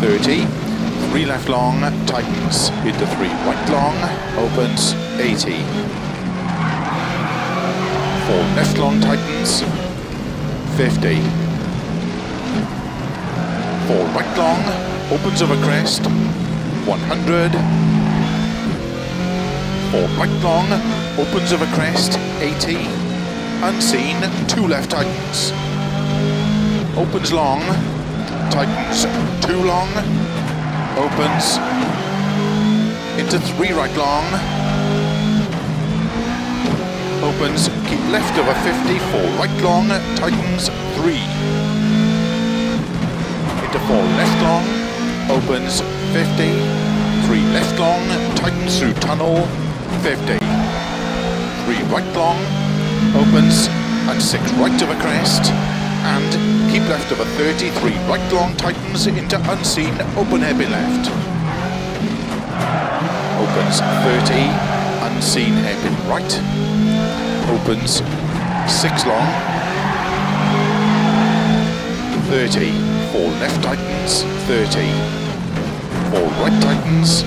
30. 3 left long, tightens into 3 right long, opens 80. 4 left long, tightens 50. 4 right long, opens over crest 100. 4 right long, opens over crest 80. Unseen, 2 left tightens. Opens long, tightens 2 long, opens into three right long, opens, keep left over 50, four right long, tightens three, into four left long, opens 50, three left long, tightens through tunnel, 50, three right long, opens, and six right over crest, and keep left of 30, three right long tightens into unseen, open heavy left. Opens 30, unseen hairpin right. Opens six long. 30, four left tightens, 30. Four right tightens,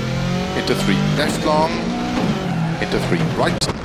into three left long, into three right